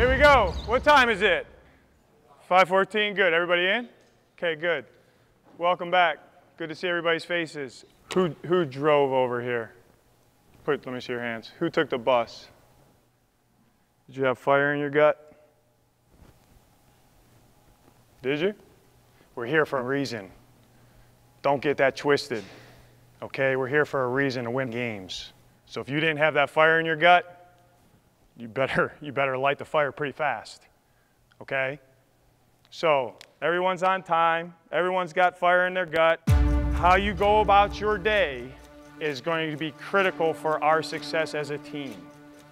Here we go. What time is it? 5:14. Good. Everybody in? Okay, good. Welcome back. Good to see everybody's faces. Who who drove over here? Put let me see your hands. Who took the bus? Did you have fire in your gut? Did you? We're here for a reason. Don't get that twisted. Okay? We're here for a reason to win games. So if you didn't have that fire in your gut, you better you better light the fire pretty fast. Okay? So, everyone's on time. Everyone's got fire in their gut. How you go about your day is going to be critical for our success as a team.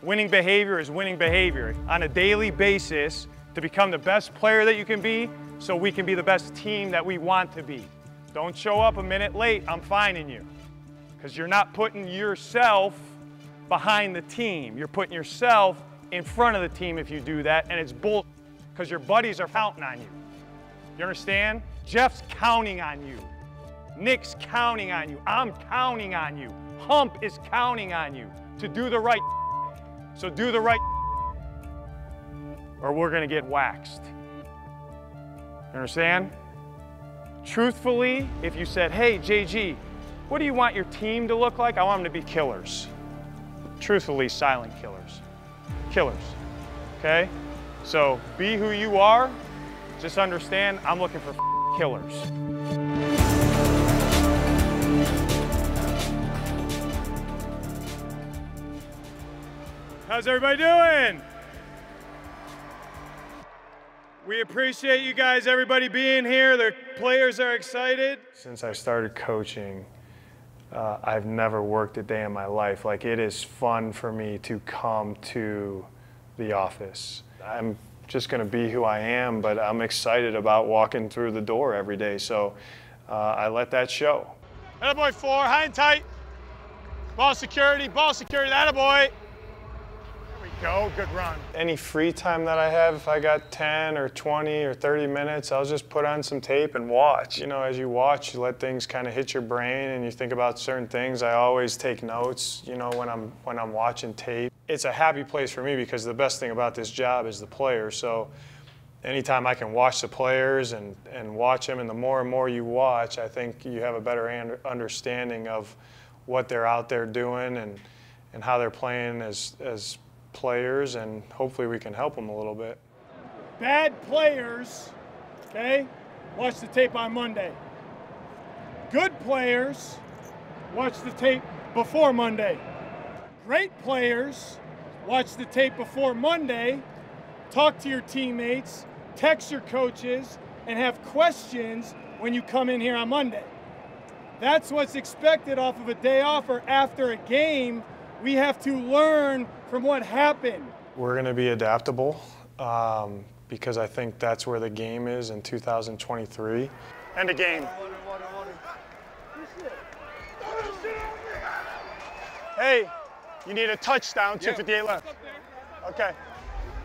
Winning behavior is winning behavior on a daily basis to become the best player that you can be so we can be the best team that we want to be. Don't show up a minute late, I'm fining you. Because you're not putting yourself behind the team. You're putting yourself in front of the team if you do that, and it's bull because your buddies are counting on you. You understand? Jeff's counting on you. Nick's counting on you. I'm counting on you. Hump is counting on you to do the right. So do the right or we're going to get waxed. You understand? Truthfully, if you said, hey, JG, what do you want your team to look like? I want them to be killers. Truthfully, silent killers. Killers. Okay? So be who you are. Just understand, I'm looking for killers. How's everybody doing? We appreciate you guys, everybody being here. The players are excited. Since I started coaching, uh, I've never worked a day in my life. Like, it is fun for me to come to the office. I'm just going to be who I am, but I'm excited about walking through the door every day. So uh, I let that show. Attaboy four, high and tight. Ball security, ball security, attaboy go. Oh, good run. Any free time that I have, if I got 10 or 20 or 30 minutes, I'll just put on some tape and watch. You know, as you watch, you let things kind of hit your brain and you think about certain things. I always take notes, you know, when I'm when I'm watching tape. It's a happy place for me because the best thing about this job is the players. So anytime I can watch the players and, and watch them, and the more and more you watch, I think you have a better understanding of what they're out there doing and, and how they're playing as, as players, and hopefully we can help them a little bit. Bad players, okay, watch the tape on Monday. Good players, watch the tape before Monday. Great players, watch the tape before Monday, talk to your teammates, text your coaches, and have questions when you come in here on Monday. That's what's expected off of a day off or after a game. We have to learn from what happened. We're going to be adaptable um, because I think that's where the game is in 2023. And a game. Hey, you need a touchdown, 258 left. Okay.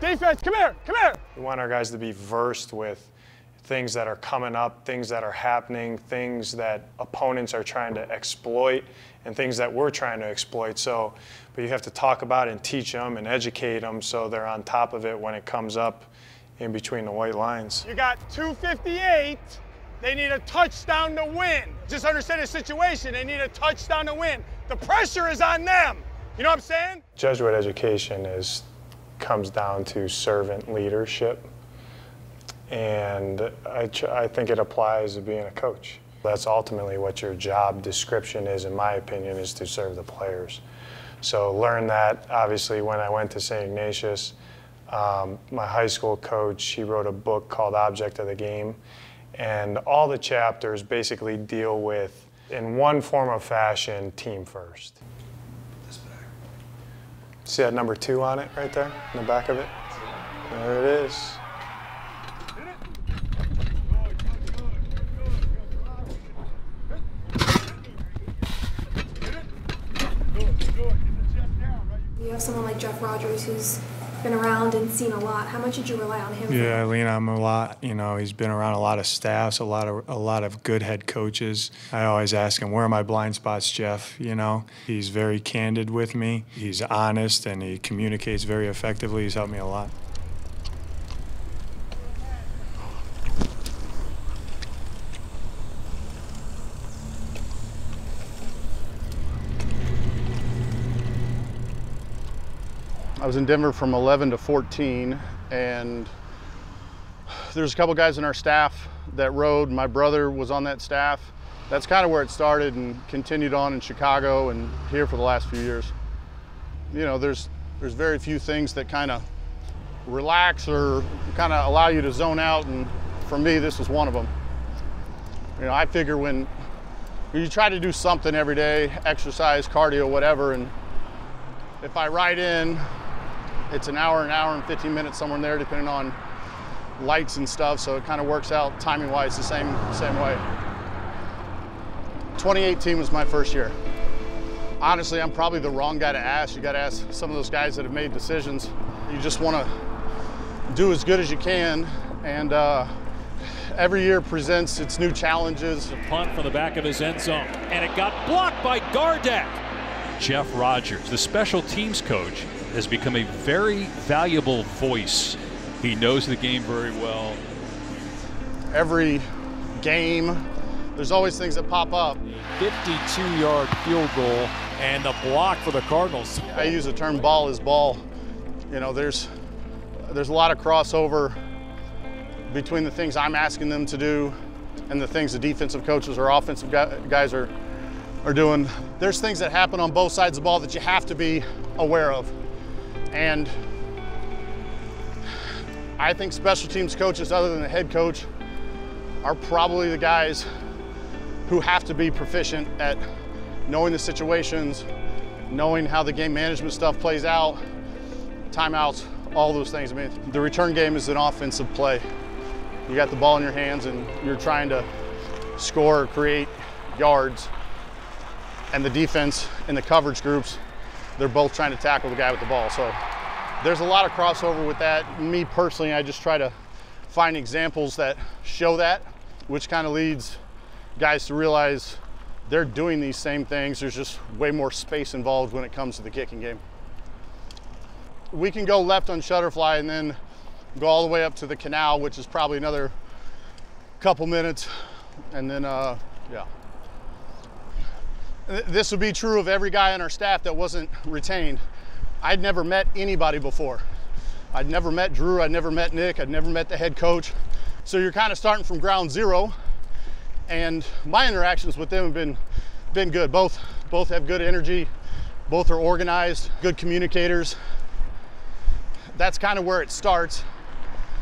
Defense, come here, come here. We want our guys to be versed with things that are coming up, things that are happening, things that opponents are trying to exploit, and things that we're trying to exploit. So, but you have to talk about it and teach them and educate them so they're on top of it when it comes up in between the white lines. You got 258. They need a touchdown to win. Just understand the situation. They need a touchdown to win. The pressure is on them. You know what I'm saying? Jesuit education is comes down to servant leadership and I, I think it applies to being a coach. That's ultimately what your job description is, in my opinion, is to serve the players. So learn that, obviously, when I went to St. Ignatius. Um, my high school coach, he wrote a book called Object of the Game. And all the chapters basically deal with, in one form of fashion, team first. See that number two on it right there, in the back of it? There it is. have Rodgers who's been around and seen a lot. How much did you rely on him? Yeah, I lean on him a lot. You know, he's been around a lot of staffs, a lot of a lot of good head coaches. I always ask him, "Where are my blind spots, Jeff?" You know, he's very candid with me. He's honest and he communicates very effectively. He's helped me a lot. I was in Denver from 11 to 14, and there's a couple guys in our staff that rode. My brother was on that staff. That's kind of where it started and continued on in Chicago and here for the last few years. You know, there's there's very few things that kind of relax or kind of allow you to zone out, and for me, this was one of them. You know, I figure when you try to do something every day, exercise, cardio, whatever, and if I ride in, it's an hour, an hour and 15 minutes somewhere in there, depending on lights and stuff. So it kind of works out timing wise the same same way. 2018 was my first year. Honestly, I'm probably the wrong guy to ask. You got to ask some of those guys that have made decisions. You just want to do as good as you can, and uh, every year presents its new challenges. A punt from the back of his end zone, and it got blocked by Gardeck. Jeff Rodgers, the special teams coach, has become a very valuable voice. He knows the game very well. Every game, there's always things that pop up. 52 yard field goal and the block for the Cardinals. I use the term ball is ball. You know, there's there's a lot of crossover between the things I'm asking them to do and the things the defensive coaches or offensive guys are are doing. There's things that happen on both sides of the ball that you have to be aware of. And I think special teams coaches, other than the head coach, are probably the guys who have to be proficient at knowing the situations, knowing how the game management stuff plays out, timeouts, all those things. I mean, the return game is an offensive play. You got the ball in your hands and you're trying to score or create yards. And the defense and the coverage groups, they're both trying to tackle the guy with the ball. So there's a lot of crossover with that. Me personally, I just try to find examples that show that, which kind of leads guys to realize they're doing these same things. There's just way more space involved when it comes to the kicking game. We can go left on Shutterfly and then go all the way up to the canal, which is probably another couple minutes. And then, uh, yeah. This would be true of every guy on our staff that wasn't retained. I'd never met anybody before. I'd never met Drew, I'd never met Nick, I'd never met the head coach. So you're kind of starting from ground zero and my interactions with them have been been good. Both both have good energy, both are organized, good communicators. That's kind of where it starts.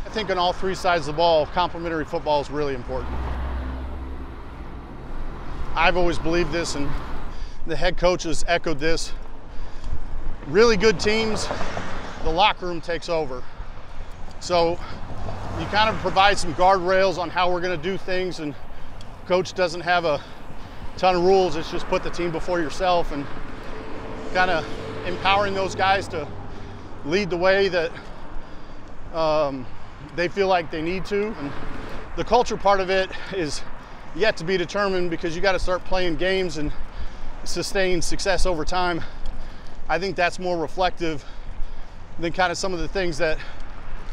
I think on all three sides of the ball, complementary football is really important. I've always believed this, and the head coaches echoed this. Really good teams, the locker room takes over. So you kind of provide some guardrails on how we're going to do things and coach doesn't have a ton of rules. It's just put the team before yourself and kind of empowering those guys to lead the way that um, they feel like they need to. And the culture part of it is yet to be determined because you got to start playing games and sustain success over time. I think that's more reflective than kind of some of the things that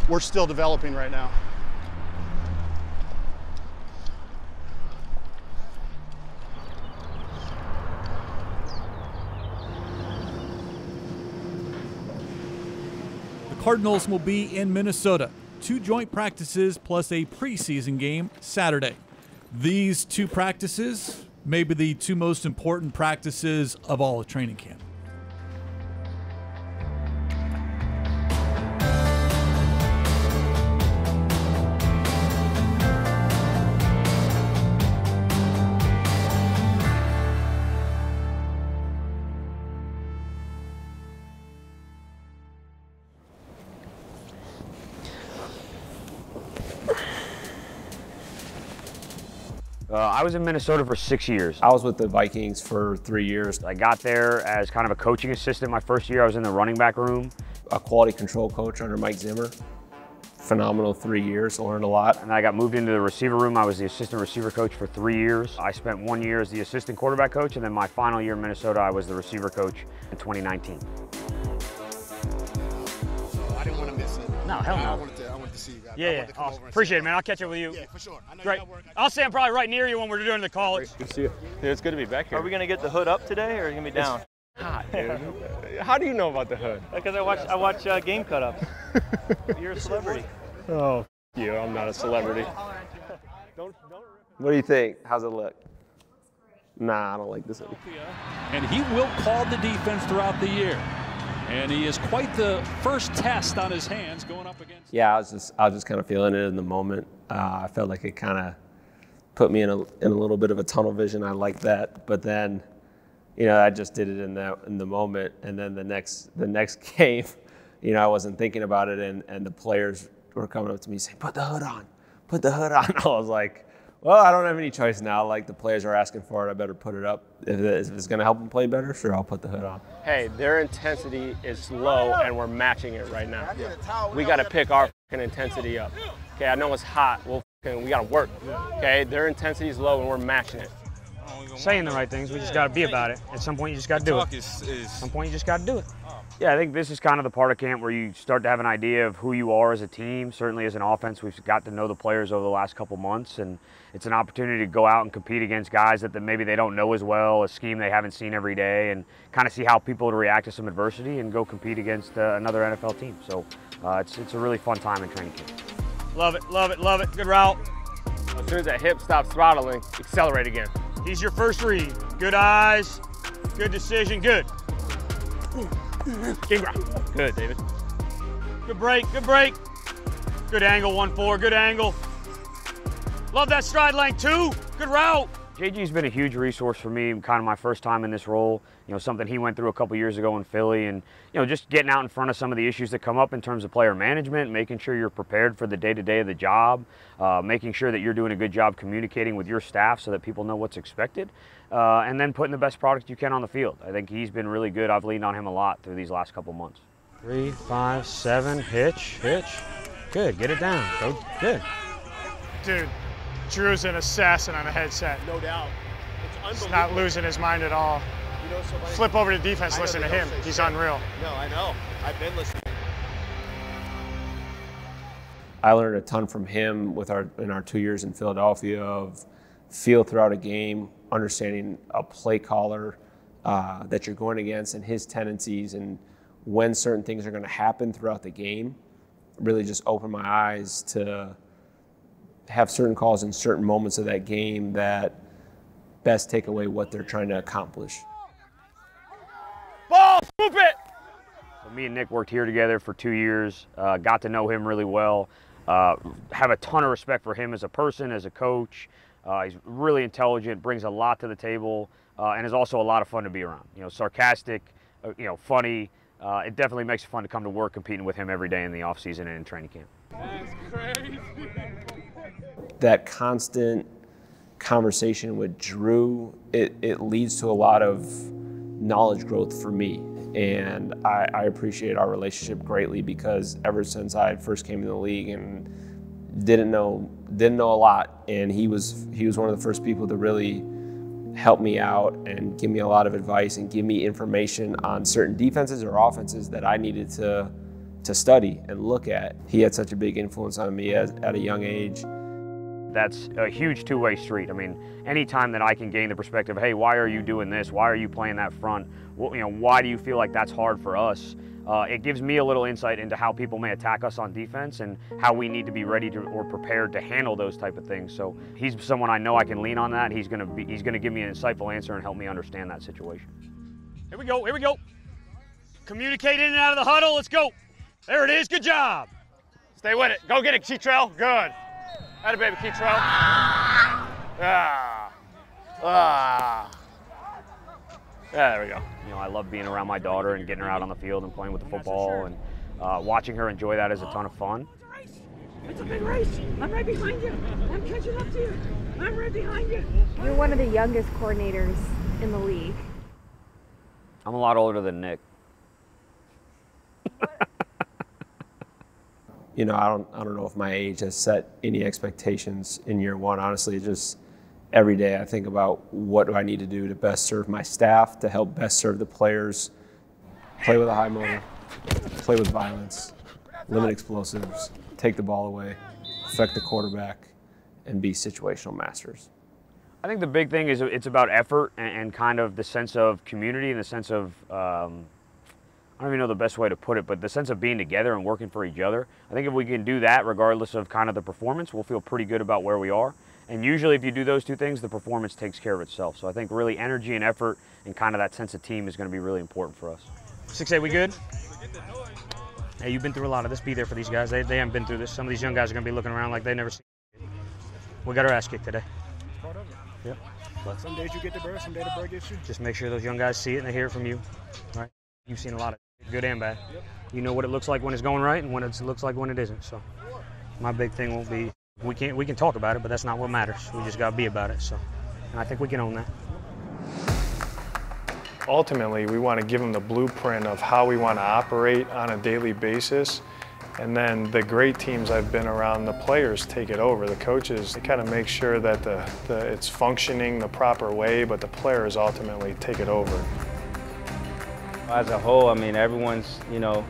we're still developing right now. The Cardinals will be in Minnesota. Two joint practices plus a preseason game Saturday. These two practices may be the two most important practices of all of training camp. Uh, I was in Minnesota for six years. I was with the Vikings for three years. I got there as kind of a coaching assistant. My first year, I was in the running back room. A quality control coach under Mike Zimmer. Phenomenal three years, learned a lot. And I got moved into the receiver room. I was the assistant receiver coach for three years. I spent one year as the assistant quarterback coach, and then my final year in Minnesota, I was the receiver coach in 2019. I didn't want to miss it. No, hell no. I wanted to, I wanted to see you guys. Yeah, yeah. Awesome. Appreciate it, man. I'll catch up with you. Yeah, for sure. I know Great. you got work. I'll stand probably right near you when we're doing the college. Good to see you. Yeah, it's good to be back here. Are we going to get the hood up today or are you going to be down? hot, dude. How do you know about the hood? Because I watch I watch uh, game cut-ups. You're a celebrity. Oh, you. I'm not a celebrity. What do you think? How's it look? Nah, I don't like this one. And he will call the defense throughout the year. And he is quite the first test on his hands going up against. Yeah, I was just I was just kind of feeling it in the moment. Uh, I felt like it kind of put me in a in a little bit of a tunnel vision. I like that, but then, you know, I just did it in that in the moment, and then the next the next game, you know, I wasn't thinking about it, and and the players were coming up to me saying, "Put the hood on, put the hood on." I was like, "Well, I don't have any choice now. Like the players are asking for it, I better put it up. If, it's going to help them play better, sure, I'll put the hood on." Hey, their intensity is low, and we're matching it right now. We got to pick our fucking intensity up. Okay, I know it's hot. Well, fucking, we got to work. Okay, their intensity is low, and we're matching it. Saying the right things, we just got to be about it. At some point, you just got to do it. At some point, you just got to do it. Yeah, I think this is kind of the part of camp where you start to have an idea of who you are as a team. Certainly, as an offense, we've got to know the players over the last couple months, and it's an opportunity to go out and compete against guys that maybe they don't know as well, a scheme they haven't seen every day, and kind of see how people would react to some adversity and go compete against uh, another NFL team. So uh, it's it's a really fun time in training camp. Love it, love it, love it. Good route. As soon as that hip stops throttling, accelerate again. He's your first read. Good eyes. Good decision. Good. Good, David. Good break. Good break. Good angle. One four. Good angle. Love that stride length too. Good route. JG's been a huge resource for me, kind of my first time in this role. You know, something he went through a couple years ago in Philly, and you know, just getting out in front of some of the issues that come up in terms of player management, making sure you're prepared for the day-to-day of the job, uh, making sure that you're doing a good job communicating with your staff so that people know what's expected, uh, and then putting the best product you can on the field. I think he's been really good. I've leaned on him a lot through these last couple months. Three, five, seven. Hitch, hitch. Good. Get it down. Go. Good. Dude, Drew's an assassin on a headset. No doubt. It's He's not losing his mind at all. You know somebody- Flip over to defense, I listen to him. He's shit. unreal. No, I know. I've been listening. I learned a ton from him with our in our two years in Philadelphia of feel throughout a game, understanding a play caller uh, that you're going against and his tendencies and when certain things are going to happen throughout the game. Really just opened my eyes to have certain calls in certain moments of that game that best take away what they're trying to accomplish. Ball. Swoop it. So me and Nick worked here together for two years. Uh, got to know him really well. Uh, have a ton of respect for him as a person, as a coach. Uh, he's really intelligent, brings a lot to the table, uh, and is also a lot of fun to be around. You know, sarcastic, uh, you know, funny. Uh, it definitely makes it fun to come to work competing with him every day in the off season and in training camp. that constant conversation with Drew, it, it leads to a lot of knowledge growth for me. And I, I appreciate our relationship greatly because ever since I first came in the league and didn't know didn't know a lot, and he was he was one of the first people to really help me out and give me a lot of advice and give me information on certain defenses or offenses that I needed to to study and look at. He had such a big influence on me as, at a young age. That's a huge two-way street. I mean, anytime that I can gain the perspective, hey, why are you doing this? Why are you playing that front? You know, why do you feel like that's hard for us? Uh, it gives me a little insight into how people may attack us on defense and how we need to be ready to or prepared to handle those type of things. So he's someone I know I can lean on that. He's gonna be he's gonna give me an insightful answer and help me understand that situation. Here we go. Here we go. Communicate in and out of the huddle. Let's go. There it is. Good job. Stay with it. Go get it, Kei'Trel. Good. Had a baby, Kei'Trel. Ah. Ah. Yeah, there we go. You know, I love being around my daughter and getting her out on the field and playing with the football and uh, watching her enjoy that is a ton of fun. It's a race. It's a big race. I'm right behind you. I'm catching up to you. I'm right behind you. You're one of the youngest coordinators in the league. I'm a lot older than Nick. You know, I don't, I don't know if my age has set any expectations in year one. Honestly, just every day I think about what do I need to do to best serve my staff, to help best serve the players, play with a high motor, play with violence, limit explosives, take the ball away, affect the quarterback, and be situational masters. I think the big thing is it's about effort and, and kind of the sense of community and the sense of um, I don't even know the best way to put it, but the sense of being together and working for each other. I think if we can do that, regardless of kind of the performance, we'll feel pretty good about where we are. And usually, if you do those two things, the performance takes care of itself. So I think really energy and effort and kind of that sense of team is going to be really important for us. Six eight, we good? Hey, you've been through a lot of this. Be there for these guys. They, they haven't been through this. Some of these young guys are going to be looking around like they never seen. We got our ass kicked today. Yep. But Some days you get the bird, some days the bird gets you. just make sure those young guys see it and they hear it from you. All right. You've seen a lot of good and bad. You know what it looks like when it's going right and what it looks like when it isn't. So my big thing won't be we can't we can talk about it, but that's not what matters. We just got to be about it. So and I think we can own that. Ultimately, we want to give them the blueprint of how we want to operate on a daily basis. And then the great teams I've been around, the players take it over. The coaches, they kind of make sure that the, the, it's functioning the proper way, but the players ultimately take it over. As a whole, I mean, everyone's, you know,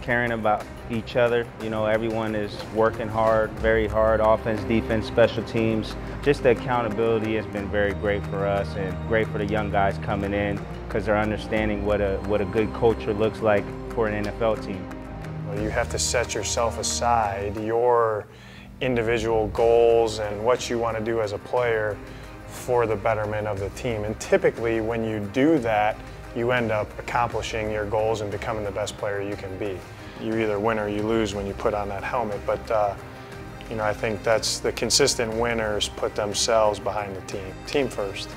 caring about each other. You know, everyone is working hard, very hard, offense, defense, special teams. Just the accountability has been very great for us and great for the young guys coming in because they're understanding what a, what a good culture looks like for an NFL team. You have to set yourself aside, your individual goals and what you want to do as a player for the betterment of the team. And typically, when you do that, you end up accomplishing your goals and becoming the best player you can be. You either win or you lose when you put on that helmet, but uh, you know I think that's the consistent winners put themselves behind the team. Team first.